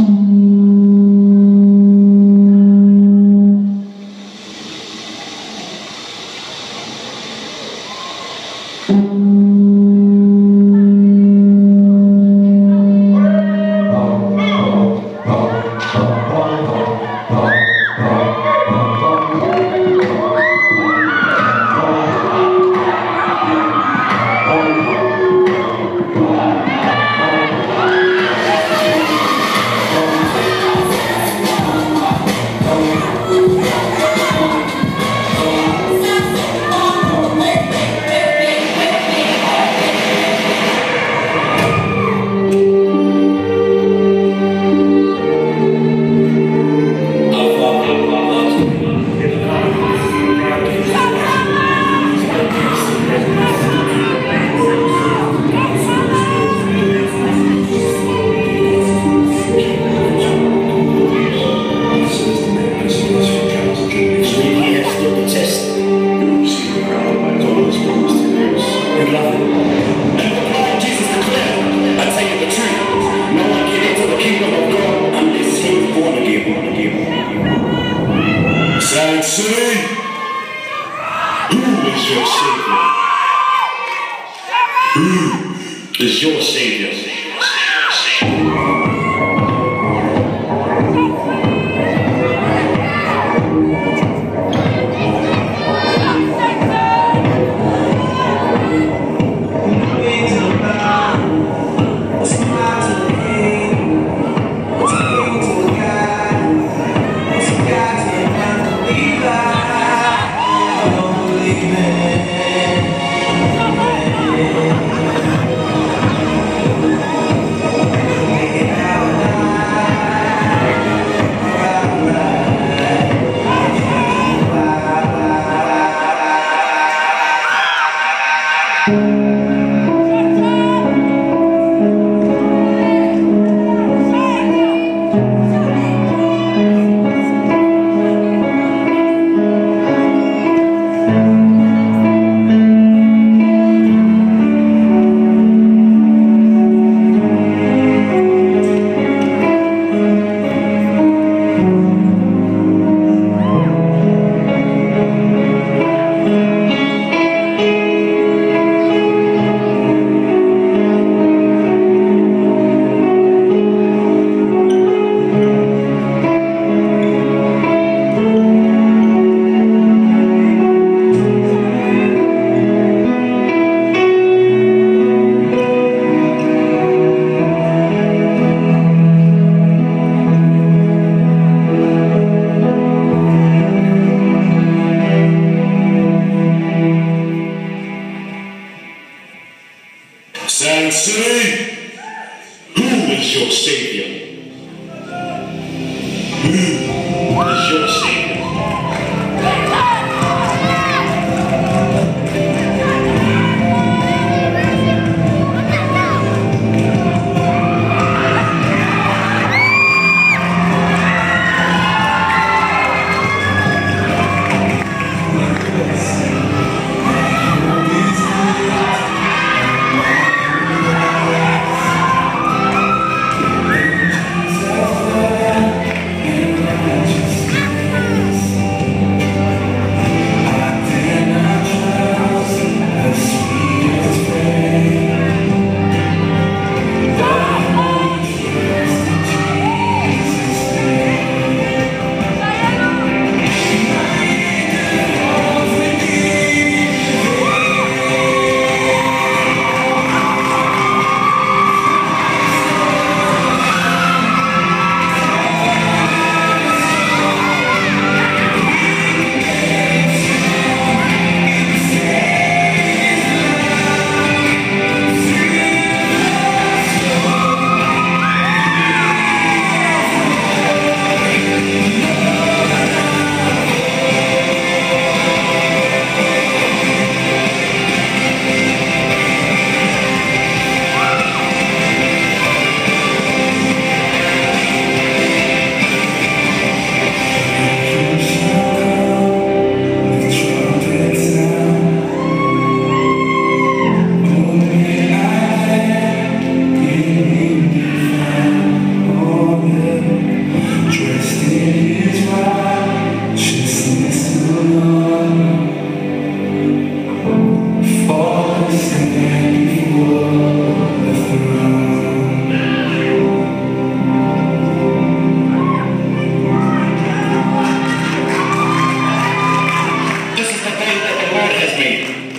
Mm-hmm. Silent City, who is your savior? Who is your savior? Silent City, who is your savior?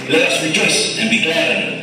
Let us rejoice and be glad